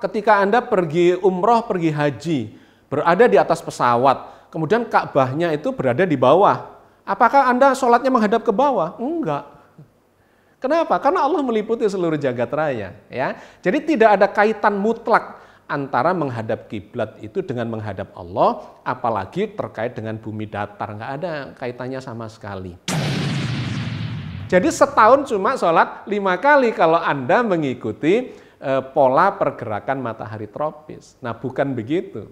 Ketika Anda pergi umroh, pergi haji, berada di atas pesawat, kemudian Ka'bahnya itu berada di bawah. Apakah Anda sholatnya menghadap ke bawah? Enggak. Kenapa? Karena Allah meliputi seluruh jagat raya. Ya, jadi tidak ada kaitan mutlak antara menghadap kiblat itu dengan menghadap Allah, apalagi terkait dengan bumi datar. Enggak ada kaitannya sama sekali. Jadi setahun cuma sholat lima kali kalau Anda mengikuti pola pergerakan matahari tropis. Nah, bukan begitu.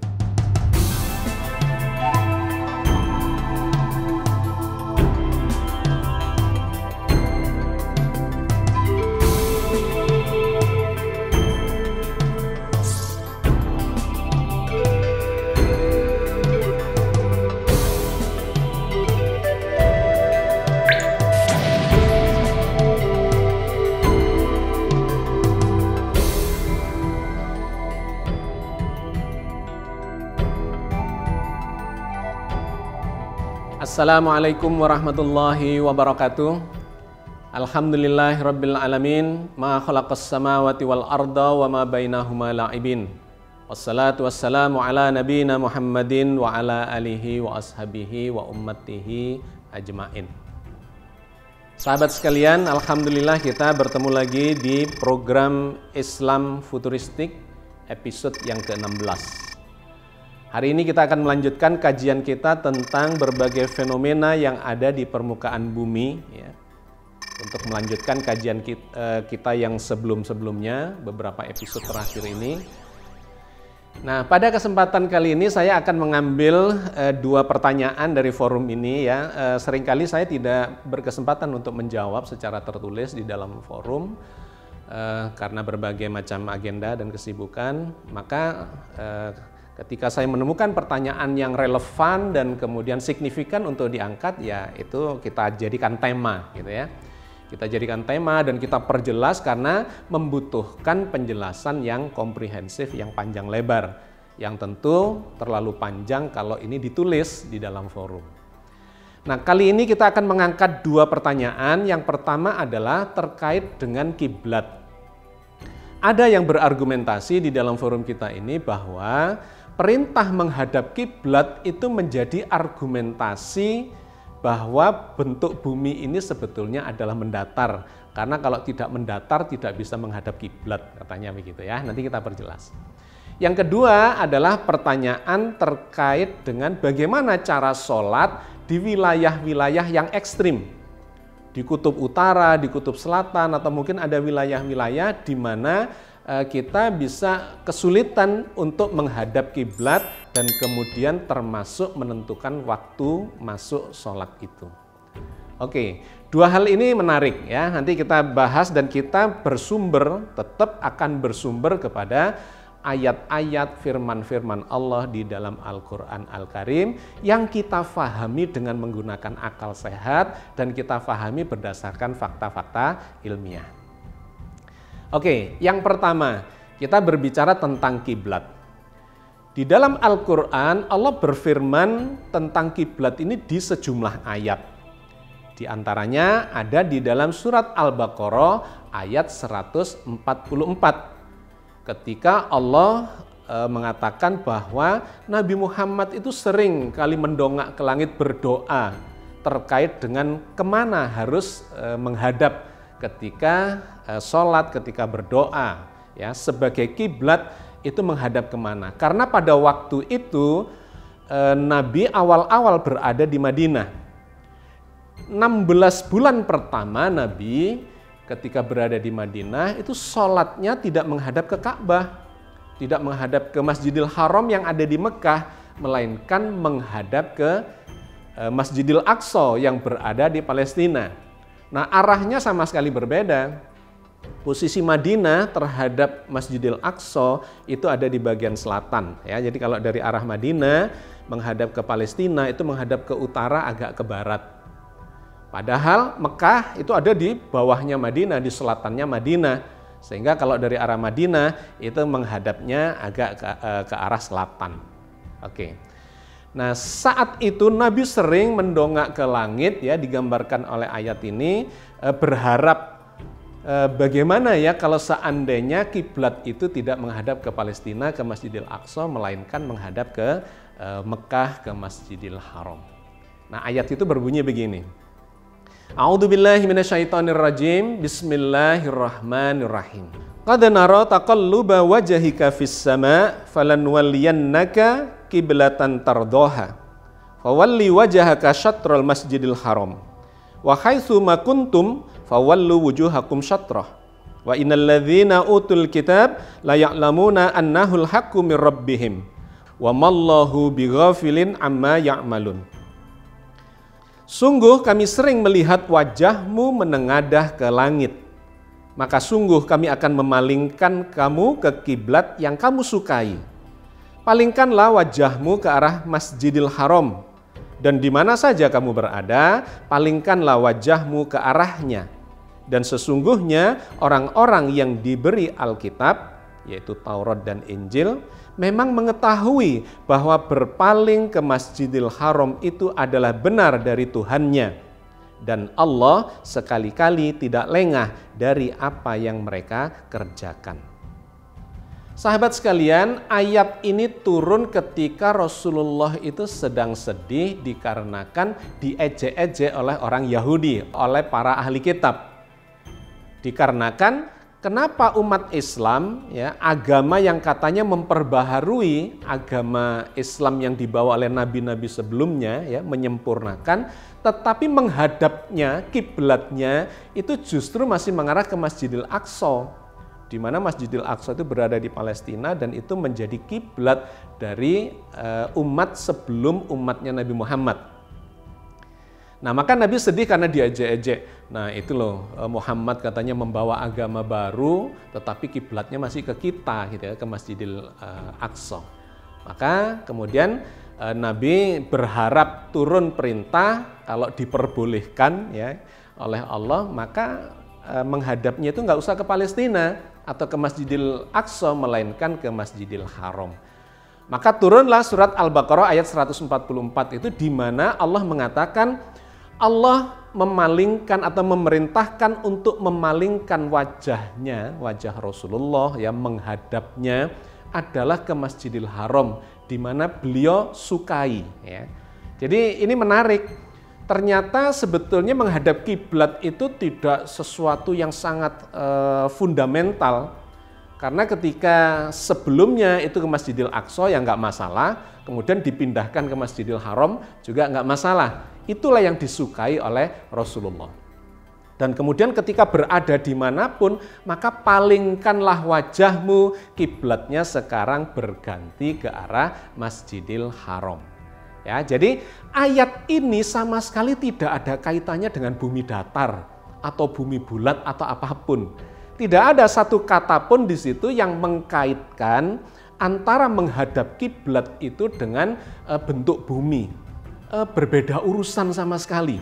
Assalamualaikum warahmatullahi wabarakatuh. Alhamdulillah rabbil alamin ma khalaqas samawati wal arda wa ma bainahuma la'ibin. Wassalatu wassalamu ala nabina Muhammadin wa ala alihi wa ashabihi wa ummatihi ajmain. Sahabat sekalian, alhamdulillah kita bertemu lagi di program Islam Futuristik episode yang ke-16. Hari ini kita akan melanjutkan kajian kita tentang berbagai fenomena yang ada di permukaan bumi ya. Untuk melanjutkan kajian eh, kita yang sebelum-sebelumnya, beberapa episode terakhir ini. Nah, pada kesempatan kali ini saya akan mengambil uh, dua pertanyaan dari forum ini ya. Uh, sering kali saya tidak berkesempatan untuk menjawab secara tertulis di dalam forum karena berbagai macam agenda dan kesibukan. Maka Ketika saya menemukan pertanyaan yang relevan dan kemudian signifikan untuk diangkat, ya itu kita jadikan tema gitu ya. Kita jadikan tema dan kita perjelas karena membutuhkan penjelasan yang komprehensif, yang panjang lebar. Yang tentu terlalu panjang kalau ini ditulis di dalam forum. Nah, kali ini kita akan mengangkat dua pertanyaan. Yang pertama adalah terkait dengan kiblat. Ada yang berargumentasi di dalam forum kita ini bahwa perintah menghadap kiblat itu menjadi argumentasi bahwa bentuk bumi ini sebetulnya adalah mendatar. Karena kalau tidak mendatar tidak bisa menghadap kiblat, katanya begitu ya. Nanti kita perjelas. Yang kedua adalah pertanyaan terkait dengan bagaimana cara sholat di wilayah-wilayah yang ekstrim. Di kutub utara, di kutub selatan, atau mungkin ada wilayah-wilayah di mana kita bisa kesulitan untuk menghadap kiblat dan kemudian termasuk menentukan waktu masuk sholat itu. Oke, dua hal ini menarik ya. Nanti kita bahas dan kita bersumber, tetap akan bersumber kepada ayat-ayat firman-firman Allah di dalam Al-Quran Al-Karim yang kita fahami dengan menggunakan akal sehat dan kita fahami berdasarkan fakta-fakta ilmiah. Oke, yang pertama, kita berbicara tentang kiblat. Di dalam Al-Qur'an Allah berfirman tentang kiblat ini di sejumlah ayat. Di antaranya ada di dalam surat Al-Baqarah ayat 144. Ketika Allah e, mengatakan bahwa Nabi Muhammad itu sering kali mendongak ke langit berdoa terkait dengan ke mana harus e, menghadap ketika uh, sholat, ketika berdoa, ya sebagai kiblat itu menghadap ke mana? Karena pada waktu itu uh, Nabi awal-awal berada di Madinah. 16 bulan pertama Nabi ketika berada di Madinah itu sholatnya tidak menghadap ke Ka'bah, tidak menghadap ke Masjidil Haram yang ada di Mekah, melainkan menghadap ke eh, Masjidil Aqsa yang berada di Palestina. Nah arahnya sama sekali berbeda. Posisi Madinah terhadap Masjidil Aqsa itu ada di bagian selatan ya. Jadi kalau dari arah Madinah menghadap ke Palestina itu menghadap ke utara agak ke barat. Padahal Mekah itu ada di bawahnya Madinah, di selatannya Madinah. Sehingga kalau dari arah Madinah itu menghadapnya agak ke, eh, ke arah selatan. Oke. Nah, saat itu Nabi sering mendongak ke langit ya digambarkan oleh ayat ini eh, berharap eh, bagaimana ya kalau seandainya kiblat itu tidak menghadap ke Palestina ke Masjidil Aqsa melainkan menghadap ke eh, Mekah ke Masjidil Haram. Nah, ayat itu berbunyi begini. A'udzubillahi minasyaitonirrajim. Bismillahirrahmanirrahim. Qad nara taqalluba wajhika fis sama falanwalliyannaka kiblatan tardoha. Fawalli wajhaka syatrul masjidil haram. Wa haitsu ma kuntum fawallu wujuhakum syatrah. Wa innal ladzina utul kitab la ya'lamuna annahu al-haqqu mir rabbihim. Wa mallahu bighafilin amma ya'malun. Sungguh kami sering melihat wajahmu menengadah ke langit. Maka sungguh kami akan memalingkan kamu ke kiblat yang kamu sukai. Palingkanlah wajahmu ke arah Masjidil Haram. Dan di mana saja kamu berada, palingkanlah wajahmu ke arahnya. Dan sesungguhnya orang-orang yang diberi Alkitab, yaitu Taurat dan Injil, memang mengetahui bahwa berpaling ke Masjidil Haram itu adalah benar dari Tuhannya. Dan Allah sekali-kali tidak lengah dari apa yang mereka kerjakan. Sahabat sekalian, ayat ini turun ketika Rasulullah itu sedang sedih dikarenakan diejek-ejek oleh orang Yahudi, oleh para ahli kitab. Dikarenakan Kenapa umat Islam, ya, agama yang katanya memperbaharui agama Islam yang dibawa oleh nabi-nabi sebelumnya, ya, menyempurnakan, tetapi menghadapnya, kiblatnya itu justru masih mengarah ke Masjidil Aqsa, di mana Masjidil Aqsa itu berada di Palestina dan itu menjadi kiblat dari uh, umat sebelum umatnya Nabi Muhammad. Nah maka Nabi sedih karena diajak-ajak. Nah itu loh eh, Muhammad katanya membawa agama baru tetapi kiblatnya masih ke kita gitu ya ke Masjidil uh, Aqsa. Maka kemudian uh, Nabi berharap turun perintah kalau diperbolehkan ya oleh Allah maka menghadapnya itu nggak usah ke Palestina atau ke Masjidil Aqsa melainkan ke Masjidil Haram. Maka turunlah surat Al-Baqarah ayat 144 itu di mana Allah mengatakan Allah memalingkan atau memerintahkan untuk memalingkan wajahnya, wajah Rasulullah yang menghadapnya adalah ke Masjidil Haram di mana beliau sukai ya. Jadi ini menarik. Ternyata sebetulnya menghadap kiblat itu tidak sesuatu yang sangat uh, fundamental karena ketika sebelumnya itu ke Masjidil Aqsa yang nggak masalah, kemudian dipindahkan ke Masjidil Haram juga nggak masalah. Itulah yang disukai oleh Rasulullah. Dan kemudian ketika berada di mana pun, maka palingkanlah wajahmu, kiblatnya sekarang berganti ke arah Masjidil Haram. Ya, jadi ayat ini sama sekali tidak ada kaitannya dengan bumi datar atau bumi bulat atau apa pun. Tidak ada satu kata pun di situ yang mengkaitkan antara menghadap kiblat itu dengan eh, bentuk bumi uh, berbeda urusan sama sekali.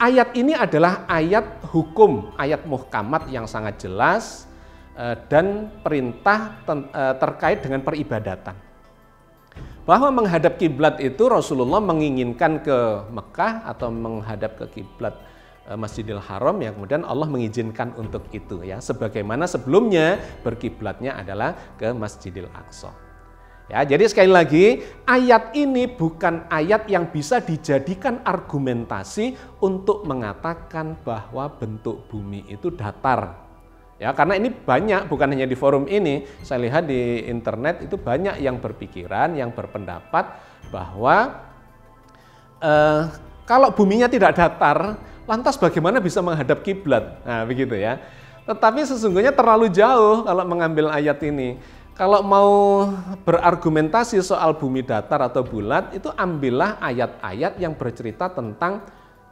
Ayat ini adalah ayat hukum, ayat muhkamat yang sangat jelas uh, dan perintah terkait dengan peribadatan. Bahwa menghadap kiblat itu Rasulullah menginginkan ke Mekah atau menghadap ke kiblat Masjidil Haram yang kemudian Allah mengizinkan untuk itu ya sebagaimana sebelumnya berkiblatnya adalah ke Masjidil Aqsa. Ya, jadi sekali lagi ayat ini bukan ayat yang bisa dijadikan argumentasi untuk mengatakan bahwa bentuk bumi itu datar. Ya, karena ini banyak bukan hanya di forum ini, saya lihat di internet itu banyak yang berpikiran, yang berpendapat bahwa eh, kalau buminya tidak datar, lantas bagaimana bisa menghadap kiblat? Nah, begitu ya. Tetapi sesungguhnya terlalu jauh kalau mengambil ayat ini kalau mau berargumentasi soal bumi datar atau bulat, itu ambillah ayat-ayat yang bercerita tentang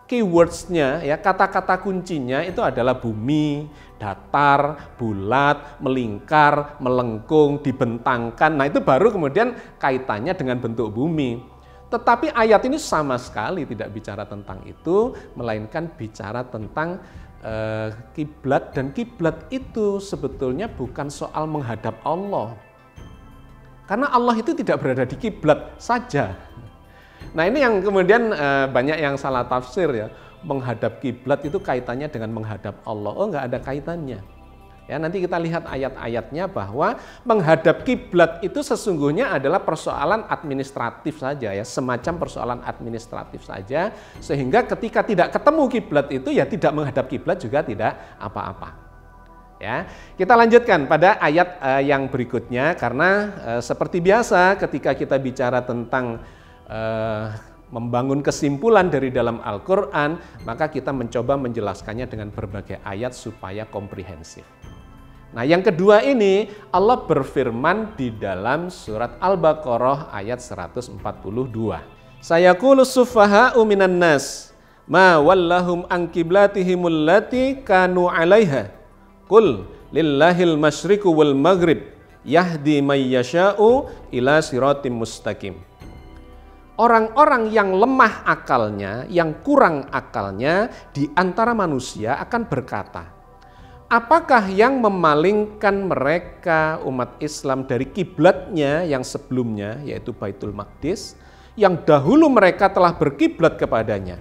keywordsnya, ya kata-kata kuncinya itu adalah bumi, datar, bulat, melingkar, melengkung, dibentangkan. Nah itu baru kemudian kaitannya dengan bentuk bumi. Tetapi ayat ini sama sekali tidak bicara tentang itu, melainkan bicara tentang Eh, kiblat dan kiblat itu sebetulnya bukan soal menghadap Allah. Karena Allah itu tidak berada di kiblat saja. Nah, ini yang kemudian eh, banyak yang salah tafsir ya. menghadap kiblat itu kaitannya dengan menghadap Allah. Oh, nggak ada kaitannya. Ya, nanti kita lihat ayat-ayatnya bahwa menghadap kiblat itu sesungguhnya adalah persoalan administratif saja ya, semacam persoalan administratif saja sehingga ketika tidak ketemu kiblat itu ya tidak menghadap kiblat juga tidak apa-apa. Ya, kita lanjutkan pada ayat uh, yang berikutnya karena uh, seperti biasa ketika kita bicara tentang uh, membangun kesimpulan dari dalam Al-Qur'an, maka kita mencoba menjelaskannya dengan berbagai ayat supaya komprehensif. Nah, yang kedua ini Allah berfirman di dalam surat Al-Baqarah ayat 142. Saya kulus sufaha'u minan nas ma wallahum an qiblatihimul lati kanu 'alaiha. Qul lillahil masyriqu wal maghrib yahdi may yasha'u ila siratim mustaqim. Orang-orang yang lemah akalnya, yang kurang akalnya di antara manusia akan berkata, Apakah yang memalingkan mereka umat Islam dari kiblatnya yang sebelumnya yaitu Baitul Maqdis yang dahulu mereka telah berkiblat kepadanya?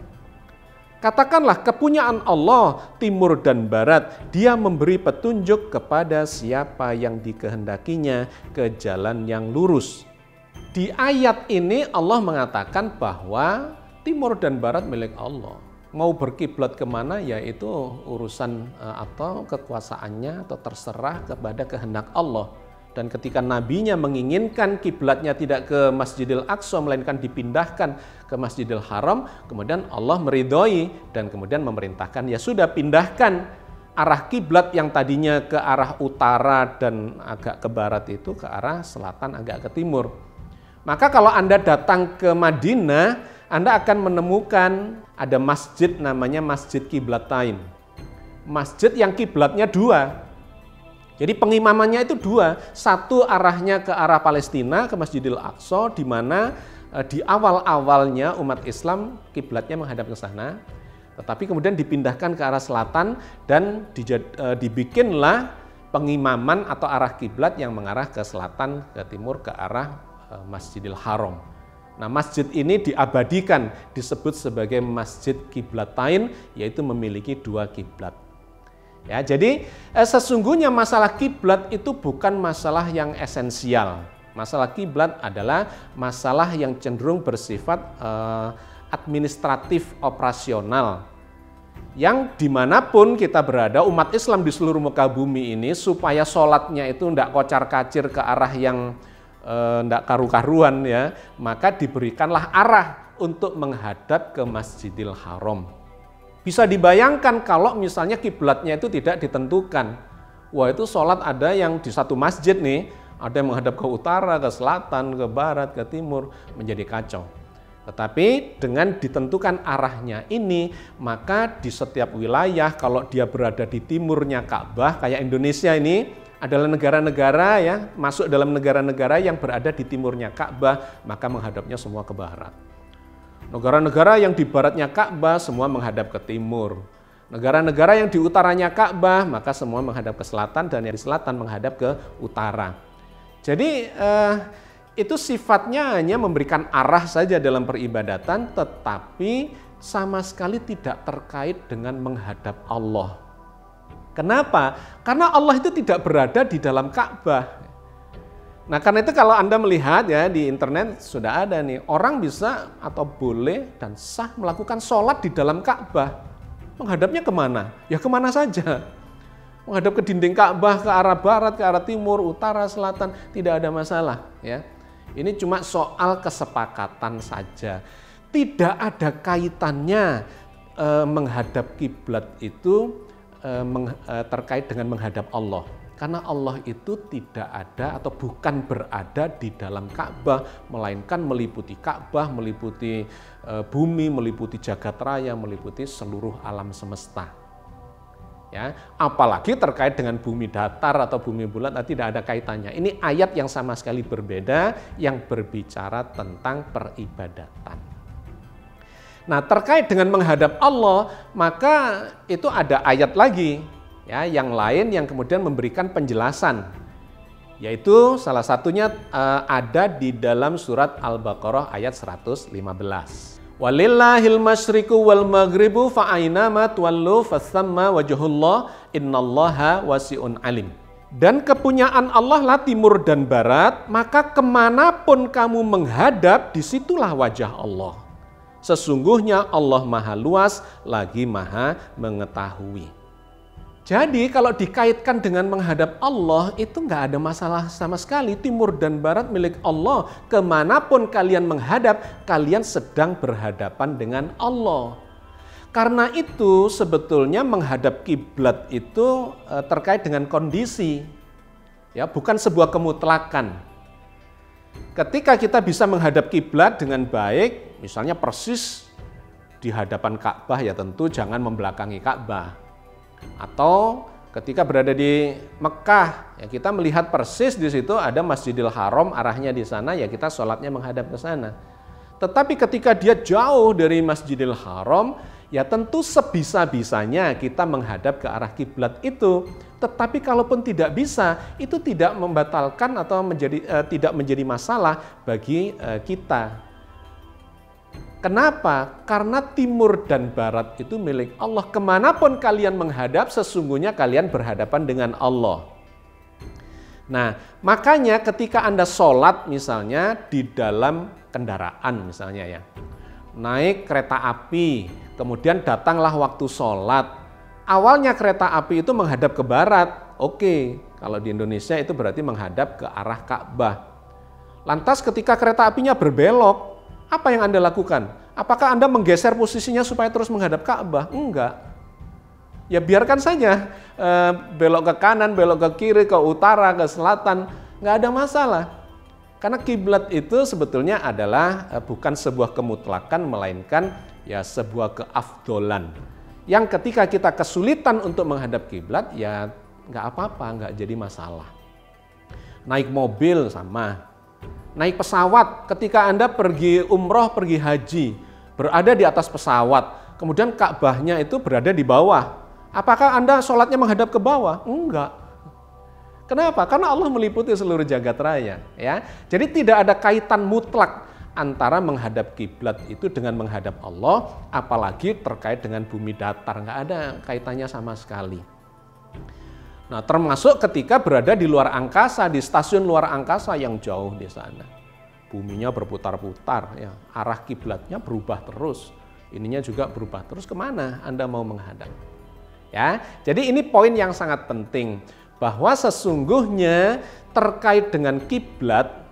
Katakanlah kepunyaan Allah timur dan barat, dia memberi petunjuk kepada siapa yang dikehendakinya ke jalan yang lurus. Di ayat ini Allah mengatakan bahwa timur dan barat milik Allah. Mau berkiblat ke mana? Ya itu urusan uh, atau kekuasaannya atau terserah kepada kehendak Allah. Dan ketika nabinya menginginkan kiblatnya tidak ke Masjidil Aqsa melainkan dipindahkan ke Masjidil Haram kemudian Allah meridhoi dan kemudian memerintahkan ya sudah pindahkan arah kiblat yang tadinya ke arah utara dan agak ke barat itu ke arah selatan agak ke timur maka kalau Anda datang ke Madinah anda akan menemukan ada masjid namanya Masjid Kiblatain. Masjid yang kiblatnya dua. Jadi pengimamannya itu dua. Satu arahnya ke arah Palestina, ke Masjidil Aqsa, di mana eh, di awal-awalnya umat Islam kiblatnya menghadap ke sana. Tetapi kemudian dipindahkan ke arah selatan dan eh, dibikinlah pengimaman atau arah kiblat yang mengarah ke selatan, ke timur, ke arah Masjidil Haram. Nah, masjid ini diabadikan disebut sebagai Masjid Kiblatain yaitu memiliki dua kiblat. Ya, jadi eh, sesungguhnya masalah kiblat itu bukan masalah yang esensial. Masalah kiblat adalah masalah yang cenderung bersifat eh, administratif operasional yang di mana pun kita berada umat Islam di seluruh muka bumi ini supaya sholatnya itu tidak kocar kacir ke arah yang tidak eh, karu-karuan ya, maka diberikanlah arah untuk menghadap ke Masjidil Haram. Bisa dibayangkan kalau misalnya kiblatnya itu tidak ditentukan. Wah itu sholat ada yang di satu masjid nih, ada yang menghadap ke utara, ke selatan, ke barat, ke timur, menjadi kacau. Tetapi dengan ditentukan arahnya ini, maka di setiap wilayah kalau dia berada di timurnya Ka'bah kayak Indonesia ini, adalah negara-negara ya masuk dalam negara-negara yang berada di timurnya Ka'bah maka menghadapnya semua ke barat. Negara-negara yang di baratnya Ka'bah semua menghadap ke timur. Negara-negara yang di utaranya Ka'bah maka semua menghadap ke selatan dan yang di selatan menghadap ke utara. Jadi eh, itu sifatnya hanya memberikan arah saja dalam peribadatan tetapi sama sekali tidak terkait dengan menghadap Allah. Kenapa? Karena Allah itu tidak berada di dalam Ka'bah. Nah karena itu kalau Anda melihat ya di internet sudah ada nih orang bisa atau boleh dan sah melakukan sholat di dalam Ka'bah. Menghadapnya ke mana? Ya ke mana saja. Menghadap ke dinding Ka'bah, ke arah barat, ke arah timur, utara, selatan, tidak ada masalah. ya. Ini cuma soal kesepakatan saja. Tidak ada kaitannya eh, menghadap kiblat itu terkait dengan menghadap Allah. Karena Allah itu tidak ada atau bukan berada di dalam Ka'bah, melainkan meliputi Ka'bah, meliputi eh, bumi, meliputi jagat raya, meliputi seluruh alam semesta. Ya, apalagi terkait dengan bumi datar atau bumi bulat nah, tidak ada kaitannya. Ini ayat yang sama sekali berbeda yang berbicara tentang peribadatan. Nah, terkait dengan menghadap Allah, maka itu ada ayat lagi ya yang lain yang kemudian memberikan penjelasan yaitu salah satunya uh, ada di dalam surat Al-Baqarah ayat 115. Walillahil masyriku wal maghribu fa'ainama tuwallu fasamma wajhullah innallaha wasi'un alim. Dan kepunyaan Allah lah timur dan barat, maka ke mana pun kamu menghadap, di situlah wajah Allah. Sesungguhnya Allah maha luas, lagi maha mengetahui. Jadi kalau dikaitkan dengan menghadap Allah itu nggak ada masalah sama sekali. Timur dan barat milik Allah. Ke mana pun kalian menghadap, kalian sedang berhadapan dengan Allah. Karena itu sebetulnya menghadap kiblat itu eh, terkait dengan kondisi. Ya, bukan sebuah kemutlakan. Ketika kita bisa menghadap kiblat dengan baik, misalnya persis di hadapan Ka'bah ya tentu jangan membelakangi Ka'bah atau ketika berada di Mekah, ya kita melihat persis di situ ada Masjidil Haram, arahnya di sana, ya kita sholatnya menghadap ke sana. Tetapi ketika dia jauh dari Masjidil Haram, ya tentu sebisa-bisanya kita menghadap ke arah kiblat itu. Tetapi kalaupun tidak bisa, itu tidak membatalkan atau menjadi eh, tidak menjadi masalah bagi eh, kita. Kenapa? Karena timur dan barat itu milik Allah. Ke mana pun kalian menghadap, sesungguhnya kalian berhadapan dengan Allah. Nah, makanya ketika Anda sholat misalnya di dalam kendaraan misalnya ya, naik kereta api, kemudian datanglah waktu sholat. Awalnya kereta api itu menghadap ke barat, oke. Kalau di Indonesia itu berarti menghadap ke arah Ka'bah. Lantas ketika kereta apinya berbelok, apa yang Anda lakukan? Apakah Anda menggeser posisinya supaya terus menghadap Ka'bah? Enggak. Ya biarkan saja e, belok ke kanan, belok ke kiri, ke utara, ke selatan, nggak ada masalah. Karena kiblat itu sebetulnya adalah e, bukan sebuah kemutlakan, melainkan ya sebuah keafdolan. Yang ketika kita kesulitan untuk menghadap kiblat, ya nggak apa-apa, nggak jadi masalah. Naik mobil sama, naik pesawat ketika Anda pergi umroh, pergi haji, berada di atas pesawat, kemudian Ka'bahnya itu berada di bawah. Apakah Anda sholatnya menghadap ke bawah? Enggak. Kenapa? Karena Allah meliputi seluruh jagat raya. Ya, Jadi tidak ada kaitan mutlak antara menghadap kiblat itu dengan menghadap Allah, apalagi terkait dengan bumi datar. Nggak ada kaitannya sama sekali. Nah, termasuk ketika berada di luar angkasa, di stasiun luar angkasa yang jauh di sana. Buminya berputar-putar, ya, arah kiblatnya berubah terus. Ininya juga berubah terus ke mana Anda mau menghadap. Ya, jadi ini poin yang sangat penting bahwa sesungguhnya terkait dengan kiblat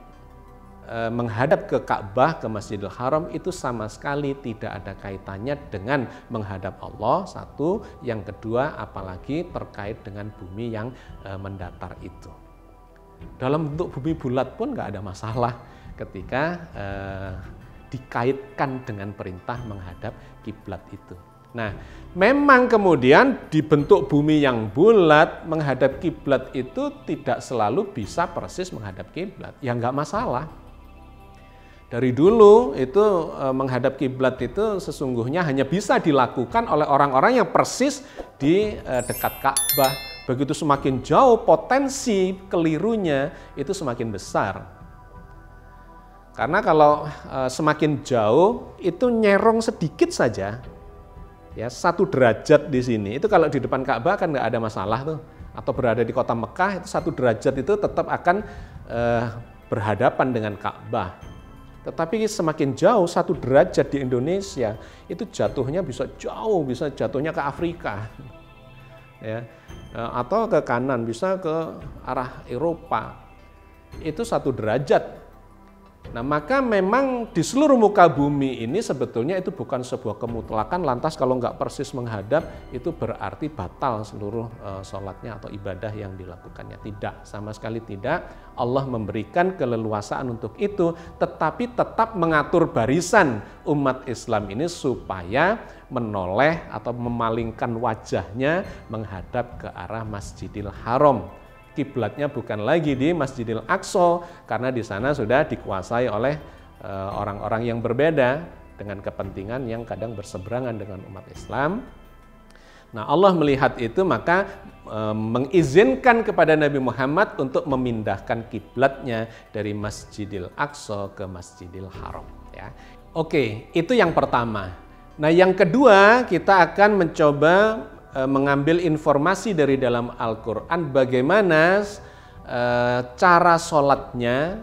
menghadap ke Ka'bah, ke Masjidil Haram itu sama sekali tidak ada kaitannya dengan menghadap Allah. Satu, yang kedua apalagi terkait dengan bumi yang eh, mendatar itu. Dalam bentuk bumi bulat pun nggak ada masalah ketika eh, dikaitkan dengan perintah menghadap kiblat itu. Nah, memang kemudian di bentuk bumi yang bulat menghadap kiblat itu tidak selalu bisa persis menghadap kiblat. Ya nggak masalah dari dulu itu e, menghadap kiblat itu sesungguhnya hanya bisa dilakukan oleh orang-orang yang persis di e, dekat Ka'bah. Begitu semakin jauh potensi kelirunya itu semakin besar. Karena kalau e, semakin jauh itu nyerong sedikit saja ya satu derajat di sini itu kalau di depan Ka'bah kan nggak ada masalah tuh atau berada di kota Mekah itu satu derajat itu tetap akan eh, berhadapan dengan Ka'bah tetapi semakin jauh satu derajat di Indonesia itu jatuhnya bisa jauh, bisa jatuhnya ke Afrika, ya, eh, atau ke kanan bisa ke arah Eropa. Itu satu derajat Nah, maka memang di seluruh muka bumi ini sebetulnya itu bukan sebuah kemutlakan lantas kalau nggak persis menghadap itu berarti batal seluruh uh, sholatnya atau ibadah yang dilakukannya. Tidak, sama sekali tidak. Allah memberikan keleluasaan untuk itu, tetapi tetap mengatur barisan umat Islam ini supaya menoleh atau memalingkan wajahnya menghadap ke arah Masjidil Haram kiblatnya bukan lagi di Masjidil Aqsa karena di sana sudah dikuasai oleh eh, orang-orang yang berbeda dengan kepentingan yang kadang berseberangan dengan umat Islam. Nah, Allah melihat itu maka e, mengizinkan kepada Nabi Muhammad untuk memindahkan kiblatnya dari Masjidil Aqsa ke Masjidil Haram ya. Oke, itu yang pertama. Nah, yang kedua, kita akan mencoba mengambil informasi dari dalam Al-Qur'an bagaimana e, cara sholatnya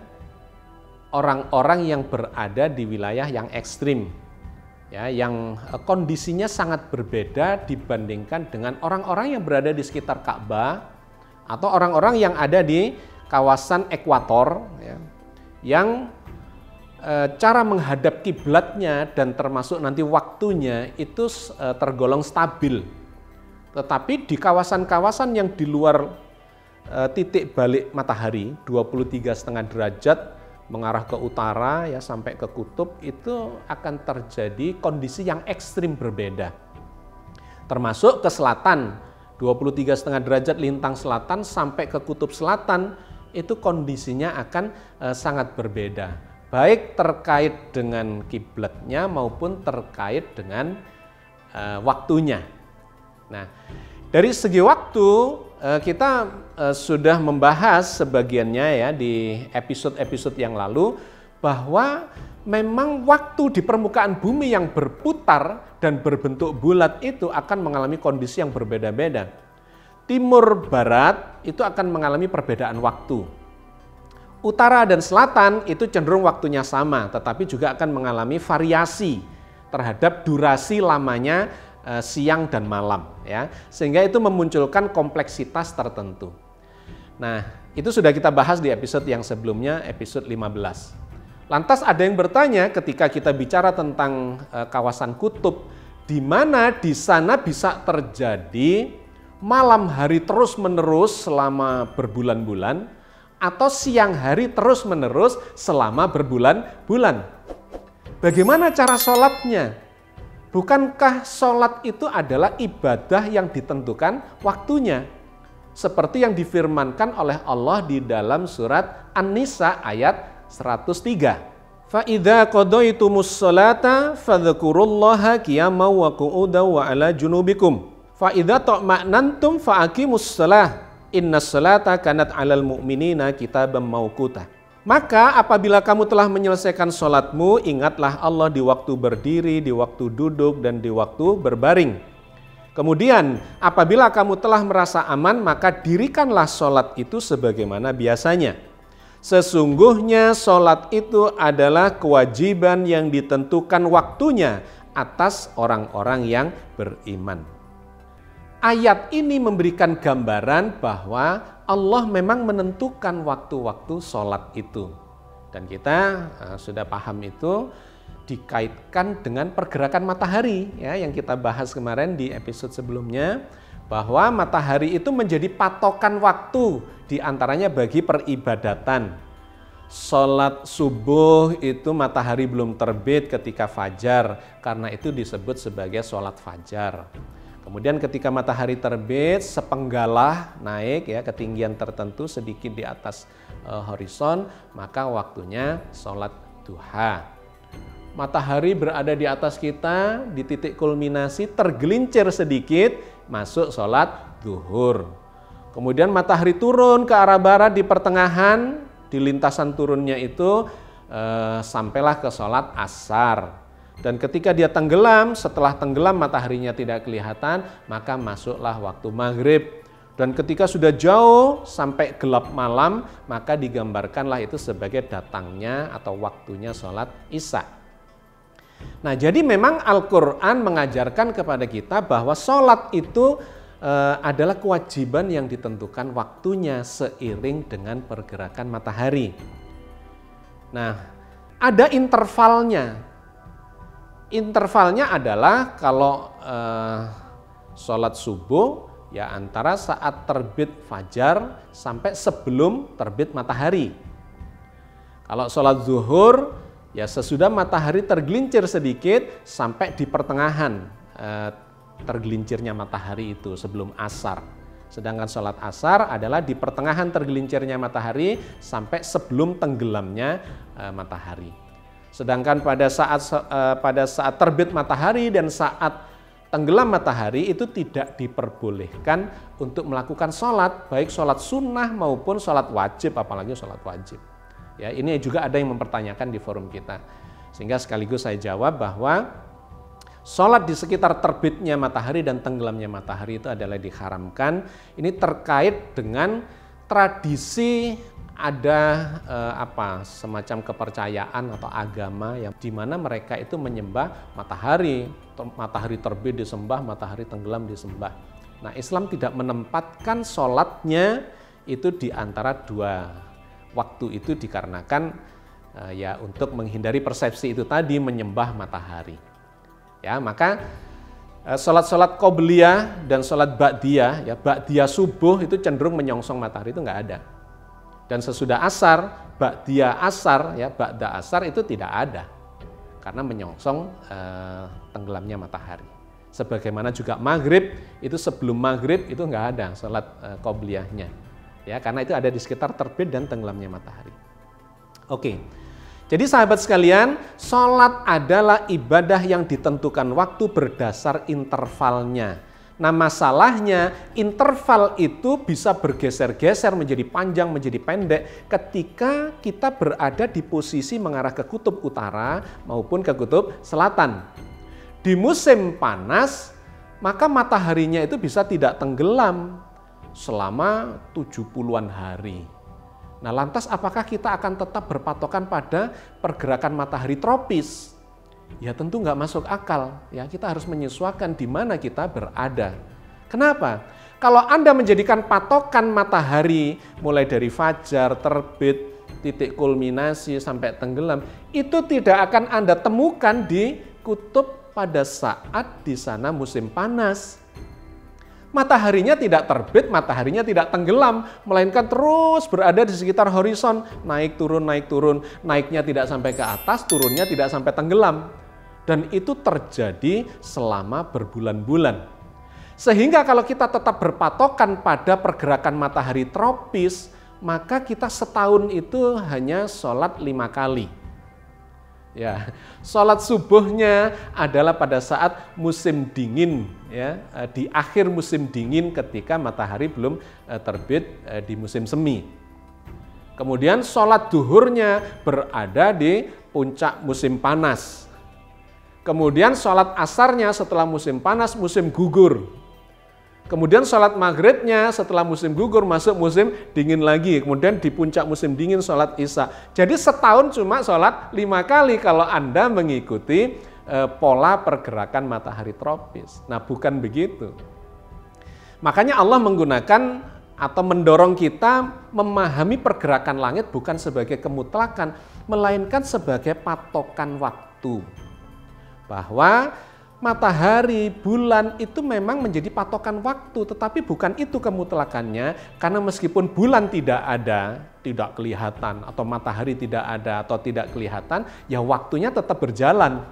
orang-orang yang berada di wilayah yang ekstrim. Ya, yang e, kondisinya sangat berbeda dibandingkan dengan orang-orang yang berada di sekitar Ka'bah atau orang-orang yang ada di kawasan ekuator ya, yang e, cara menghadap kiblatnya dan termasuk nanti waktunya itu e, tergolong stabil. Tetapi di kawasan-kawasan yang di luar e, titik balik matahari 23,5 derajat mengarah ke utara ya sampai ke kutub itu akan terjadi kondisi yang ekstrim berbeda. Termasuk ke selatan 23,5 derajat lintang selatan sampai ke kutub selatan itu kondisinya akan e, sangat berbeda baik terkait dengan kiblatnya maupun terkait dengan uh, waktunya. Nah, dari segi waktu uh, kita uh, sudah membahas sebagiannya ya di episode-episode yang lalu bahwa memang waktu di permukaan bumi yang berputar dan berbentuk bulat itu akan mengalami kondisi yang berbeda-beda. Timur barat itu akan mengalami perbedaan waktu utara dan selatan itu cenderung waktunya sama, tetapi juga akan mengalami variasi terhadap durasi lamanya e, siang dan malam ya. Sehingga itu memunculkan kompleksitas tertentu. Nah, itu sudah kita bahas di episode yang sebelumnya, episode 15. Lantas ada yang bertanya ketika kita bicara tentang e, kawasan kutub, di mana di sana bisa terjadi malam hari terus-menerus selama berbulan-bulan, atau siang hari terus-menerus selama berbulan-bulan. Bagaimana cara sholatnya? Bukankah sholat itu adalah ibadah yang ditentukan waktunya? Seperti yang difirmankan oleh Allah di dalam surat An-Nisa ayat 103. Fa'idha qadoitumus sholata fadhkurullaha qiyama wa qu'uda wa ala junubikum. Fa'idha ta'ma'nantum fa'akimus sholah Inna salata kanat alal kitaban mauquta. Maka apabila kamu telah menyelesaikan sholatmu, ingatlah Allah di waktu berdiri, di waktu duduk, dan di waktu berbaring. Kemudian, apabila kamu telah merasa aman, maka dirikanlah sholat itu sebagaimana biasanya. Sesungguhnya sholat itu adalah kewajiban yang ditentukan waktunya atas orang-orang yang beriman ayat ini memberikan gambaran bahwa Allah memang menentukan waktu-waktu sholat itu. Dan kita uh, sudah paham itu dikaitkan dengan pergerakan matahari ya yang kita bahas kemarin di episode sebelumnya bahwa matahari itu menjadi patokan waktu di antaranya bagi peribadatan. Sholat subuh itu matahari belum terbit ketika fajar karena itu disebut sebagai sholat fajar. Kemudian ketika matahari terbit, sepenggalah naik ya ketinggian tertentu sedikit di atas e, horizon, maka waktunya sholat duha. Matahari berada di atas kita, di titik kulminasi tergelincir sedikit, masuk sholat duhur. Kemudian matahari turun ke arah barat di pertengahan, di lintasan turunnya itu e, sampailah ke sholat asar. Dan ketika dia tenggelam, setelah tenggelam mataharinya tidak kelihatan, maka masuklah waktu maghrib. Dan ketika sudah jauh sampai gelap malam, maka digambarkanlah itu sebagai datangnya atau waktunya sholat isya. Nah jadi memang Al-Quran mengajarkan kepada kita bahwa sholat itu e, adalah kewajiban yang ditentukan waktunya seiring dengan pergerakan matahari. Nah ada intervalnya intervalnya adalah kalau eh, sholat subuh ya antara saat terbit fajar sampai sebelum terbit matahari. Kalau sholat zuhur ya sesudah matahari tergelincir sedikit sampai di pertengahan eh, tergelincirnya matahari itu sebelum asar. Sedangkan sholat asar adalah di pertengahan tergelincirnya matahari sampai sebelum tenggelamnya eh, matahari. Sedangkan pada saat uh, pada saat terbit matahari dan saat tenggelam matahari itu tidak diperbolehkan untuk melakukan sholat, baik sholat sunnah maupun sholat wajib, apalagi sholat wajib. Ya, ini juga ada yang mempertanyakan di forum kita. Sehingga sekaligus saya jawab bahwa Sholat di sekitar terbitnya matahari dan tenggelamnya matahari itu adalah diharamkan. Ini terkait dengan tradisi ada eh, apa semacam kepercayaan atau agama yang di mana mereka itu menyembah matahari, matahari terbit disembah, matahari tenggelam disembah. Nah, Islam tidak menempatkan sholatnya itu di antara dua waktu itu dikarenakan eh, ya untuk menghindari persepsi itu tadi menyembah matahari. Ya, maka eh, sholat-sholat qobliyah dan sholat ba'diyah, ya ba'diyah subuh itu cenderung menyongsong matahari itu nggak ada. Dan sesudah asar, ba'diyah asar, ya ba'da asar itu tidak ada. Karena menyongsong eh, tenggelamnya matahari. Sebagaimana juga maghrib, itu sebelum maghrib itu nggak ada sholat eh, qobliyahnya. Ya, karena itu ada di sekitar terbit dan tenggelamnya matahari. Oke. Jadi sahabat sekalian, sholat adalah ibadah yang ditentukan waktu berdasar intervalnya. Nah masalahnya interval itu bisa bergeser-geser menjadi panjang, menjadi pendek ketika kita berada di posisi mengarah ke kutub utara maupun ke kutub selatan. Di musim panas, maka mataharinya itu bisa tidak tenggelam selama 70-an hari. Nah, lantas apakah kita akan tetap berpatokan pada pergerakan matahari tropis? Ya tentu nggak masuk akal. Ya kita harus menyesuaikan di mana kita berada. Kenapa? Kalau Anda menjadikan patokan matahari mulai dari fajar, terbit, titik kulminasi sampai tenggelam, itu tidak akan Anda temukan di kutub pada saat di sana musim panas mataharinya tidak terbit, mataharinya tidak tenggelam, melainkan terus berada di sekitar horizon, naik turun, naik turun, naiknya tidak sampai ke atas, turunnya tidak sampai tenggelam. Dan itu terjadi selama berbulan-bulan. Sehingga kalau kita tetap berpatokan pada pergerakan matahari tropis, maka kita setahun itu hanya sholat lima kali Ya, sholat subuhnya adalah pada saat musim dingin, ya, eh, di akhir musim dingin ketika matahari belum eh, terbit eh, di musim semi. Kemudian sholat duhurnya berada di puncak musim panas. Kemudian sholat asarnya setelah musim panas, musim gugur. Kemudian sholat maghribnya setelah musim gugur masuk musim dingin lagi. Kemudian di puncak musim dingin sholat isya. Jadi setahun cuma sholat lima kali kalau Anda mengikuti pola pergerakan matahari tropis. Nah bukan begitu. Makanya Allah menggunakan atau mendorong kita memahami pergerakan langit bukan sebagai kemutlakan, melainkan sebagai patokan waktu. Bahwa matahari, bulan itu memang menjadi patokan waktu, tetapi bukan itu kemutlakannya, karena meskipun bulan tidak ada, tidak kelihatan, atau matahari tidak ada, atau tidak kelihatan, ya waktunya tetap berjalan.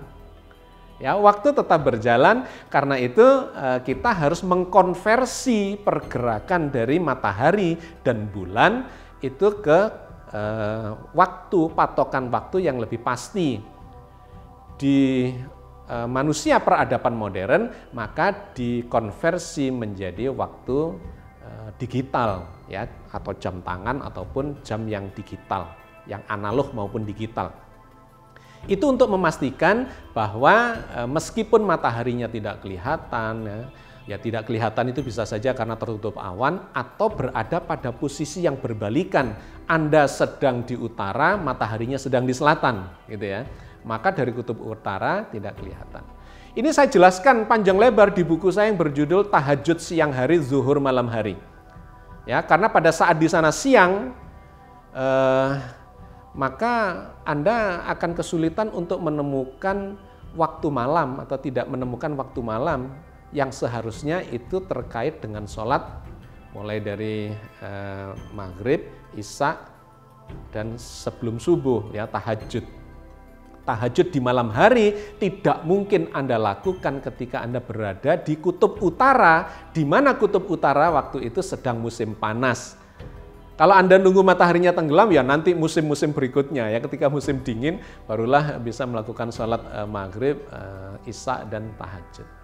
Ya, waktu tetap berjalan, karena itu eh, kita harus mengkonversi pergerakan dari matahari dan bulan itu ke eh, waktu, patokan waktu yang lebih pasti. Di Eh, manusia peradaban modern maka dikonversi menjadi waktu digital ya atau jam tangan ataupun jam yang digital yang analog maupun digital itu untuk memastikan bahwa eh, meskipun mataharinya tidak kelihatan ya, ya tidak kelihatan itu bisa saja karena tertutup awan atau berada pada posisi yang berbalikan Anda sedang di utara mataharinya sedang di selatan gitu ya maka dari kutub utara tidak kelihatan. Ini saya jelaskan panjang lebar di buku saya yang berjudul Tahajud Siang Hari, Zuhur Malam Hari. Ya, karena pada saat di sana siang, eh, maka Anda akan kesulitan untuk menemukan waktu malam atau tidak menemukan waktu malam yang seharusnya itu terkait dengan sholat mulai dari eh, maghrib, isya, dan sebelum subuh ya tahajud tahajud di malam hari tidak mungkin Anda lakukan ketika Anda berada di kutub utara, di mana kutub utara waktu itu sedang musim panas. Kalau Anda nunggu mataharinya tenggelam ya nanti musim-musim berikutnya ya ketika musim dingin barulah bisa melakukan sholat uh, maghrib, uh, isya dan tahajud.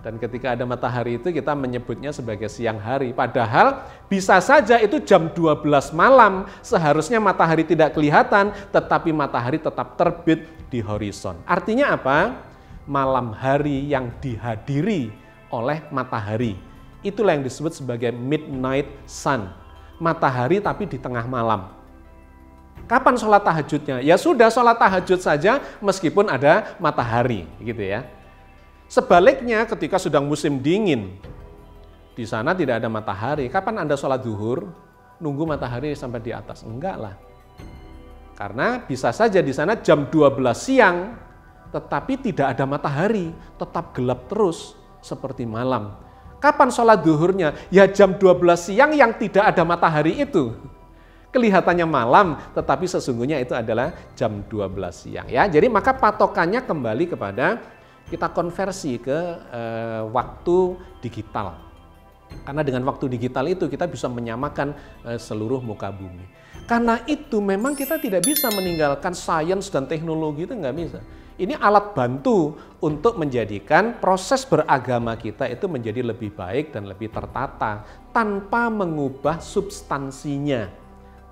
Dan ketika ada matahari itu kita menyebutnya sebagai siang hari. Padahal bisa saja itu jam 12 malam. Seharusnya matahari tidak kelihatan, tetapi matahari tetap terbit di horizon. Artinya apa? Malam hari yang dihadiri oleh matahari. Itulah yang disebut sebagai midnight sun. Matahari tapi di tengah malam. Kapan sholat tahajudnya? Ya sudah sholat tahajud saja meskipun ada matahari gitu ya. Sebaliknya ketika sedang musim dingin, di sana tidak ada matahari. Kapan Anda sholat duhur? Nunggu matahari sampai di atas? Enggak lah. Karena bisa saja di sana jam 12 siang, tetapi tidak ada matahari, tetap gelap terus seperti malam. Kapan sholat duhurnya? Ya jam 12 siang yang tidak ada matahari itu. Kelihatannya malam, tetapi sesungguhnya itu adalah jam 12 siang. ya. Jadi maka patokannya kembali kepada kita konversi ke e, waktu digital. Karena dengan waktu digital itu kita bisa menyamakan e, seluruh muka bumi. Karena itu memang kita tidak bisa meninggalkan sains dan teknologi itu nggak bisa. Ini alat bantu untuk menjadikan proses beragama kita itu menjadi lebih baik dan lebih tertata tanpa mengubah substansinya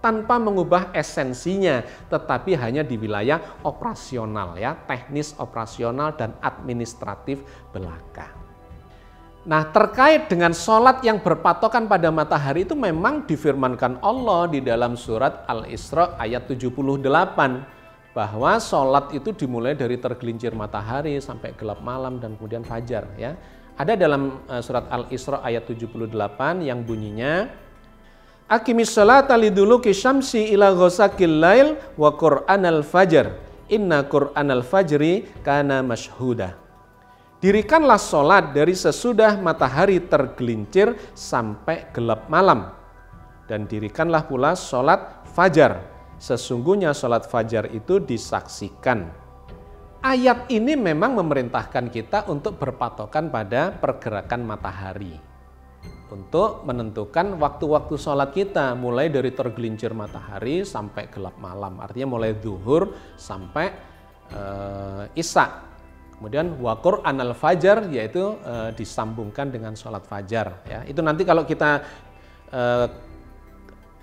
tanpa mengubah esensinya, tetapi hanya di wilayah operasional ya, teknis operasional dan administratif belaka. Nah terkait dengan sholat yang berpatokan pada matahari itu memang difirmankan Allah di dalam surat Al-Isra ayat 78 bahwa sholat itu dimulai dari tergelincir matahari sampai gelap malam dan kemudian fajar ya. Ada dalam eh, surat Al-Isra ayat 78 yang bunyinya Akimis salata liduluki syamsi ila ghosakil lail wa qur'anal fajr. Inna qur'anal fajri kana mashhuda. Dirikanlah solat dari sesudah matahari tergelincir sampai gelap malam. Dan dirikanlah pula solat fajar. Sesungguhnya solat fajar itu disaksikan. Ayat ini memang memerintahkan kita untuk berpatokan pada pergerakan matahari. Untuk menentukan waktu-waktu sholat kita mulai dari tergelincir matahari sampai gelap malam artinya mulai zuhur sampai uh, isya. Kemudian wakur anal fajar yaitu uh, disambungkan dengan sholat fajar ya. Itu nanti kalau kita uh,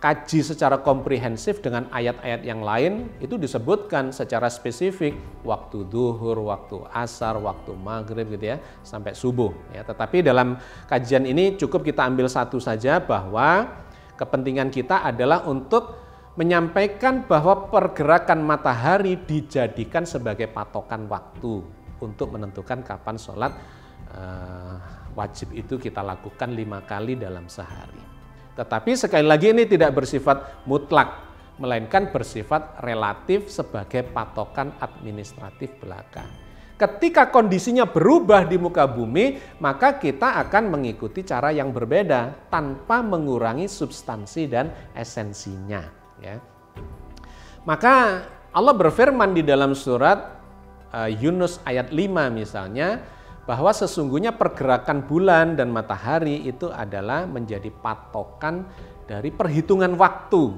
kaji secara komprehensif dengan ayat-ayat yang lain itu disebutkan secara spesifik waktu duhur, waktu asar, waktu maghrib gitu ya sampai subuh ya. Tetapi dalam kajian ini cukup kita ambil satu saja bahwa kepentingan kita adalah untuk menyampaikan bahwa pergerakan matahari dijadikan sebagai patokan waktu untuk menentukan kapan sholat uh, wajib itu kita lakukan lima kali dalam sehari. Tetapi sekali lagi ini tidak bersifat mutlak, melainkan bersifat relatif sebagai patokan administratif belaka. Ketika kondisinya berubah di muka bumi, maka kita akan mengikuti cara yang berbeda tanpa mengurangi substansi dan esensinya. Ya. Maka Allah berfirman di dalam surat uh, Yunus ayat 5 misalnya, bahwa sesungguhnya pergerakan bulan dan matahari itu adalah menjadi patokan dari perhitungan waktu.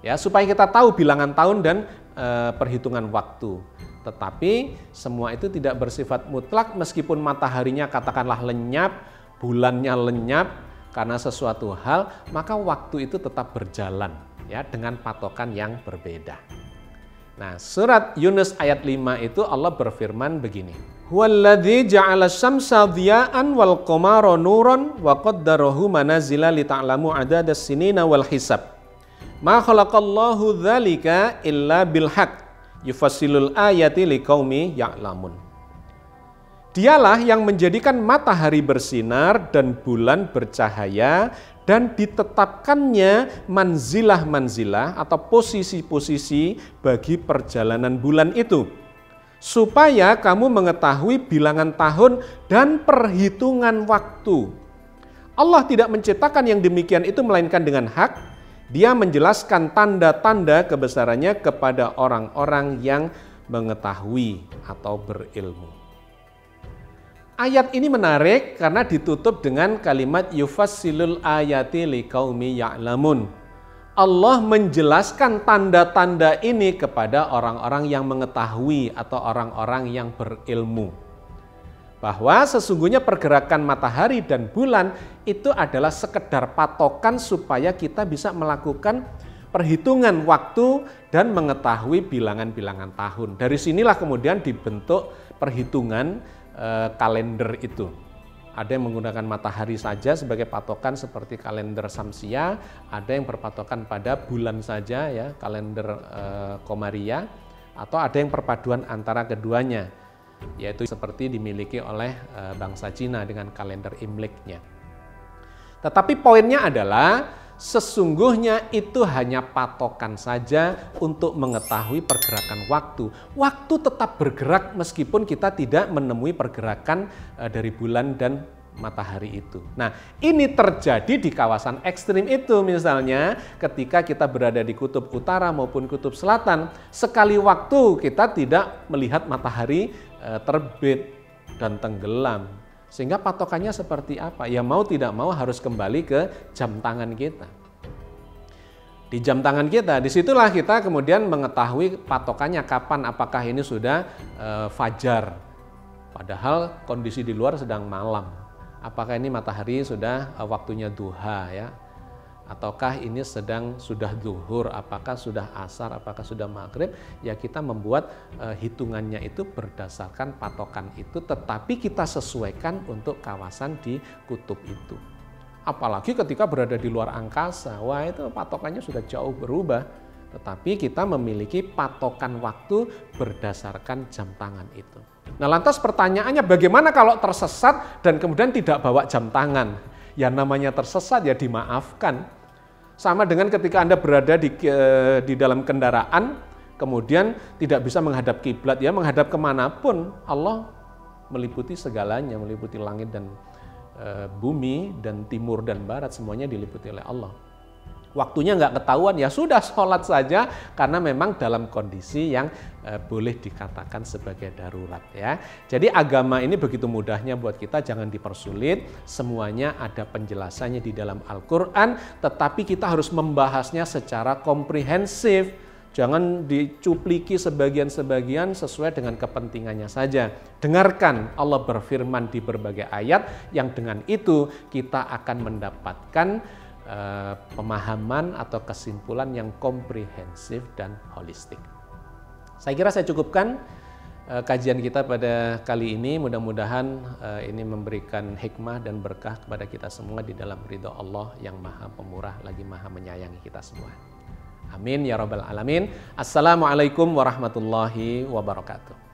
Ya, supaya kita tahu bilangan tahun dan e, perhitungan waktu. Tetapi semua itu tidak bersifat mutlak meskipun mataharinya katakanlah lenyap, bulannya lenyap karena sesuatu hal, maka waktu itu tetap berjalan ya dengan patokan yang berbeda. Nah, surat Yunus ayat 5 itu Allah berfirman begini. Huwallazi ja'ala syamsa dhiya'an wal qamara nuran wa qaddarahu manazila li ta'lamu adada sinina wal hisab. Ma khalaqallahu dzalika illa bil haqq yufassilul ayati liqaumi ya'lamun. Dialah yang menjadikan matahari bersinar dan bulan bercahaya dan ditetapkannya manzilah-manzilah atau posisi-posisi bagi perjalanan bulan itu supaya kamu mengetahui bilangan tahun dan perhitungan waktu. Allah tidak menciptakan yang demikian itu melainkan dengan hak. Dia menjelaskan tanda-tanda kebesarannya kepada orang-orang yang mengetahui atau berilmu. Ayat ini menarik karena ditutup dengan kalimat yufassilul ayati liqaumi ya'lamun Allah menjelaskan tanda-tanda ini kepada orang-orang yang mengetahui atau orang-orang yang berilmu. bahwa sesungguhnya pergerakan matahari dan bulan itu adalah sekedar patokan supaya kita bisa melakukan perhitungan waktu dan mengetahui bilangan-bilangan tahun. Dari sinilah kemudian dibentuk perhitungan e, kalender itu. Ada yang menggunakan matahari saja sebagai patokan seperti kalender Samsia, ada yang berpatokan pada bulan saja ya, kalender e, Komaria, atau ada yang perpaduan antara keduanya yaitu seperti dimiliki oleh eh, bangsa Cina dengan kalender Imleknya. Tetapi poinnya adalah sesungguhnya itu hanya patokan saja untuk mengetahui pergerakan waktu. Waktu tetap bergerak meskipun kita tidak menemui pergerakan eh, dari bulan dan matahari itu. Nah, ini terjadi di kawasan ekstrim itu misalnya ketika kita berada di kutub utara maupun kutub selatan, sekali waktu kita tidak melihat matahari e, terbit dan tenggelam. Sehingga patokannya seperti apa? Ya mau tidak mau harus kembali ke jam tangan kita. Di jam tangan kita, di situlah kita kemudian mengetahui patokannya kapan, apakah ini sudah e, fajar. Padahal kondisi di luar sedang malam apakah ini matahari sudah uh, waktunya duha ya ataukah ini sedang sudah zuhur, apakah sudah asar, apakah sudah maghrib, ya kita membuat uh, hitungannya itu berdasarkan patokan itu, tetapi kita sesuaikan untuk kawasan di kutub itu. Apalagi ketika berada di luar angkasa, wah itu patokannya sudah jauh berubah. Tetapi kita memiliki patokan waktu berdasarkan jam tangan itu. Nah lantas pertanyaannya bagaimana kalau tersesat dan kemudian tidak bawa jam tangan? Ya namanya tersesat ya dimaafkan. Sama dengan ketika Anda berada di, di dalam kendaraan, kemudian tidak bisa menghadap kiblat, ya menghadap ke mana pun Allah meliputi segalanya, meliputi langit dan e, bumi dan timur dan barat semuanya diliputi oleh Allah waktunya nggak ketahuan ya sudah sholat saja karena memang dalam kondisi yang e, boleh dikatakan sebagai darurat ya. Jadi agama ini begitu mudahnya buat kita jangan dipersulit, semuanya ada penjelasannya di dalam Al-Qur'an, tetapi kita harus membahasnya secara komprehensif. Jangan dicupliki sebagian-sebagian sesuai dengan kepentingannya saja. Dengarkan Allah berfirman di berbagai ayat yang dengan itu kita akan mendapatkan Eh, pemahaman atau kesimpulan yang komprehensif dan holistik. Saya kira saya cukupkan uh, kajian kita pada kali ini. Mudah-mudahan uh, ini memberikan hikmah dan berkah kepada kita semua di dalam ridho Allah yang maha pemurah lagi maha menyayangi kita semua. Amin ya rabbal alamin. Assalamualaikum warahmatullahi wabarakatuh.